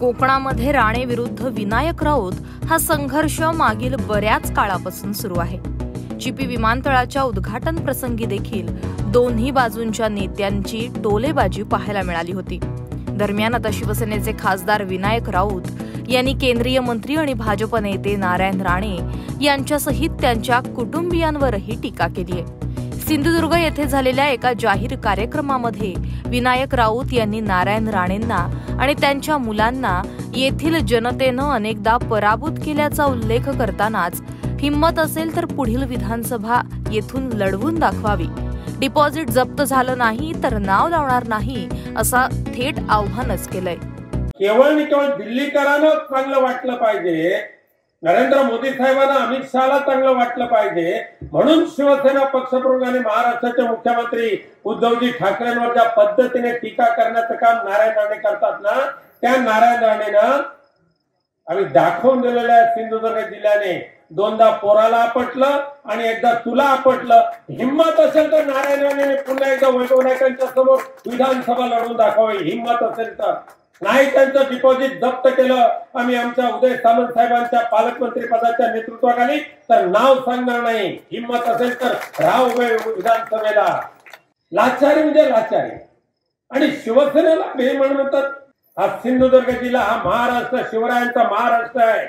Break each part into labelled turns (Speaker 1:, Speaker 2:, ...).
Speaker 1: कोकणामध्ये राणे विरुद्ध विनायक राऊत हा संघर्ष मागील बऱ्याच काळापासून सुरू आहे. चिपी विमानतळाच्या उद्घाटन प्रसंगी देखील दोन्ही बाजूंच्या नेत्यांची टोलेबाजी पाहायला मिळाली होती. दरम्यान आता शिवसेनेचे खासदार विनायक राऊत यांनी केंद्रीय मंत्री आणि भाजप नेते नारायण राणे यांच्यासहित त्यांच्या कुटुंबियांवरही टीका केली आहे. सिंधुदुर्ग येथे झालेल्या एका जाहीर कार्यक्रमामध्ये विनायक राऊत यांनी नारायण राणेंना आणि त्यांच्या मुलांना येथील जनतेनं अनेकदा पराभूत केल्याचा उल्लेख करतानाच हिंमत असेल तर पुढील विधानसभा येथून लढवून दाखवावी. डिपॉझिट जप्त झालं नाही तर नाव लावणार नाही असा थेट आव्हानच केलंय.
Speaker 2: केवळ आणि केवळ दिल्लीकरांना चांगलं वाटलं पाहिजे. नरेंद्र मोदी साहेबांना अमित शहाला चांगलं वाटलं पाहिजे. म्हणून शिवसेना पक्षप्रमुख आणि महाराष्ट्राचे मुख्यमंत्री उद्धवजी ठाकरेंवर ज्या पद्धतीने टीका करण्याचं काम नारायण राणे करतात ना त्या नारायण राणेनं आम्ही दाखवून दिलेल्या आहे सिंधुदुर्ग जिल्ह्याने. दोनदा पोराला आपटलं आणि एकदा तुला आपटलं. हिंमत असेल तर नारायण राणेने पुन्हा एकदा वैभव नायकांच्या समोर विधानसभा लढून दाखवावी. हिंमत असेल तर. नाही त्यांचं डिपॉझिट जप्त केलं. आम्ही आमच्या उदय सामंत साहेबांच्या पालकमंत्री पदाच्या नेतृत्वाखाली तर नाव सांगणार नाही. हिंमत असेल तर राव उभे विधानसभेला. लाचारी म्हणजे लाचारी. आणि शिवसेनेला बेमन म्हणतात हा सिंधुदुर्ग जिल्हा हा महाराष्ट्र शिवरायांचा महाराष्ट्र आहे.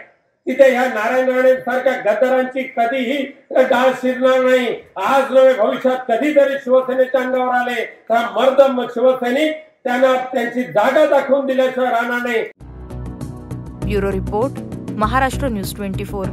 Speaker 2: तिथे ह्या नारायण राणे सारख्या गद्दारांची कधीही डाळ शिरणार नाही. आज नव्हे भविष्यात कधीतरी शिवसेनेच्या अंगावर आले. तर मर्द शिवसैनिक त्यांना त्यांची जागा दाखवून दिल्याशिवाय राहणार नाही.
Speaker 1: Bureau report Maharashtra news twenty four.